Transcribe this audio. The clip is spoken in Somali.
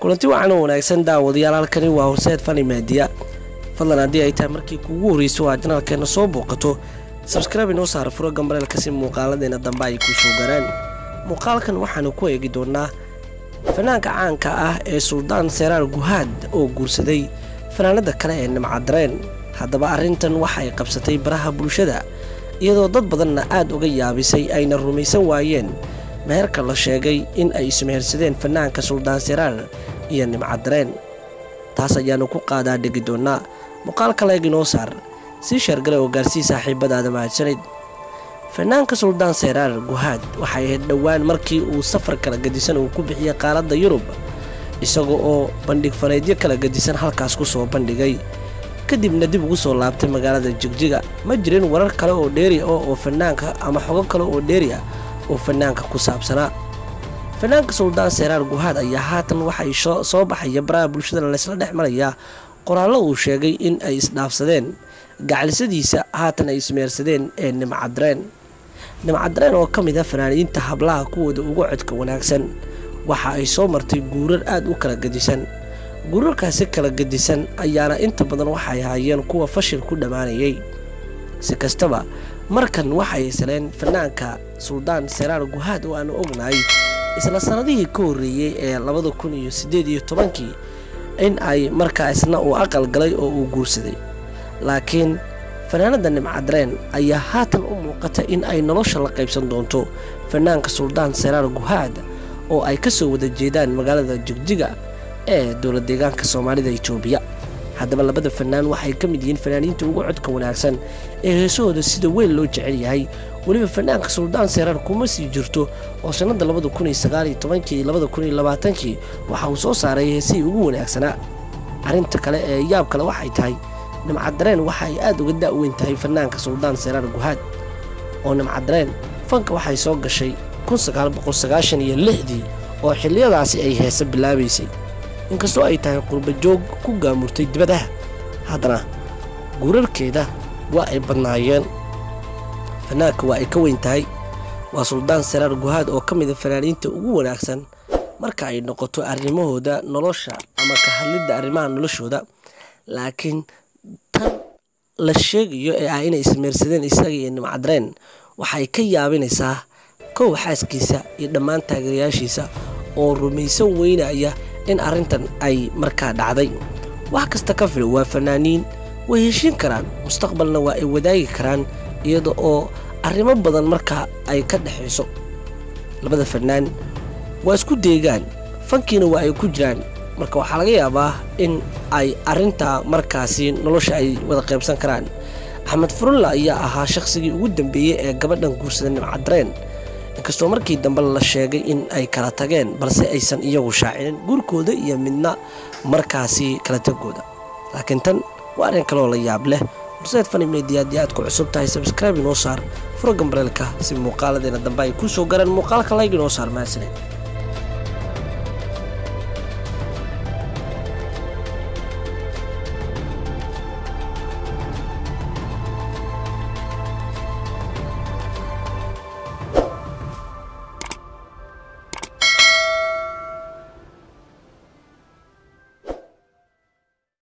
kulanti wacan oo wanaagsan daawadayaal halkani waa horseed fani maadiya fadlan haddii ay tahay markii kuugu horreyso aad janaalkeena soo booqato sabskraibe inoo saara furo gambareelka si muuqaaladeena dambe ay kuu soo garaan muuqaalkan waxaanu ku eegi doonaa fanaanka caanka ah ee suldaan seraar guhaad oo guursaday fanaanada kale ee nimcadareen haddaba arrintan waxay qabsatay baraha bulshada iyadoo dad badanna aad uga yaabisay ayna rumaysan waayeen meherka la sheegay in ay ismehersadeen fanaanka suldaan seraar iyo nimcadareen taas ayaanu ku qaadaa dhegi doonaa muuqaalka leeg inoo saar sii sheergale oo gaarsii saaxiibadaada mahadsanid. Fanaanka suldaan seraar guhaad waxay ahayd dhowaan markii uu safar kala gadisan uu ku bixiyey qaaradda yurub isaga oo bandhig faleedyo kala gadisan halkaas ku soo bandhigay. Kadibna dib ugu soo laabtay magaalada jigjiga. Ma jirin warar kale oo dheeri ah oo fanaanka ama xogo kale oo dheeri ah oo fanaanka ku saabsanaa. Fanaanka suldaan seraar guhaad ayaa haatan waxay soo baxaya baraha bulshada laysla dhex marayaa qoraallo uu sheegay in ay isdhaafsadeen. Gacalisadiisa haatan ay ismeersadeen ee nimcadareen nimcadareen oo ka mid ah fanaaniinta hablaha kuwooda ugu codka wanaagsan. Waxa ay soo martay guurar aad u kala gedisan guurarkaasi kala gedisan ayaana inta badan waxay ahaayeen kuwa fashil ku dhammaanayay. Si kastaba markan waxay isleen fanaanka suldaan seraar guhaad oo aanu ognahay isla sannadihii ka horreeyey ee labada kun iyo siddeed iyo tobankii in ay markaasna uu aqal galay oo uu guursaday. Laakiin fanaanada nimcadareen ayaa haatan u muuqata in ay nolosha la qaybsan doonto fanaanka suldaan seraar guhaad oo ay ka soo wada jeedaan magaalada jigjiga ee dowla deegaanka soomaalida itoobiya haddaba labada fanaan waxay ka mid yihiin fanaaniinta ugu codka wanaagsan ee heesahooda sida weyn loo jecel yahay. Weliba fanaanka suldaan seraar kuma sii jirto oo sannada labada kun iyo sagaal iyo tobankii labada kun iyo labaatankii waxa uu soo saaray heesihii ugu wanaagsanaa arrinta kale ee yaab kale waxay tahay nimcadareen waxa ay aad uga da'weyn tahay fanaanka suldaan seraar guhaad. Oo nimcadareen fanka waxay soo gashay kun sagaal boqol sagaashan iyo lixdii oo xilliyadaasi ay heese bilaabaysay inkastoo ay tahay qurbajoog ku gaamurtay dibadaha haddana guurarkeeda waa ay badnaayeen. Fanaanka waa ay ka weyn tahay. Waa suldaan seraar guhaad oo ka mida fanaaniinta ugu wanaagsan marka ay noqoto arrimahooda nolosha ama ka hadlidda arrimaha noloshooda. Laakiin tan la sheegayo ee ah inay ismeersadeen isaga iyo nimcadareen waxay ka yaabinaysaa kow xaaskiisa iyo dhammaan taageerayaashiisa oo rumaysan weynaya in arrintan ay markaa dhacday. Wax kasta ka filo waa fanaaniin. Way heshiin karaan mustaqbalna waa ay wadaagi karaan iyada oo arrimo badan markaa ay ka dhexayso. Labada fanaan waa isku deegaan fankiina waa ay ku jiraan. Marka waxaa laga yaabaa in ay arrintaa markaasi nolosha ay wada qaybsan karaan. Axmed furulla ayaa ahaa shakhsigii ugu dambeeyey ee gabadhan guursada nimcadareen inkastoo markii dambe la sheegay in ay kala tageen balse aysan iyagu shaacinin guurkooda iyo midna markaasi kala tagooda. Laakiin tan waa arrin kaleoo la yaab leh. Horseed fani media haddii aad ku cusub tahay sabskraibe inoo saar. Furo gambareelka si muuqaaladeena dambe ay kuu soo garaan muuqaalka layg inoo saar mahadsaneed